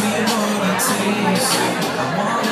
makes me wanna taste you. I wanna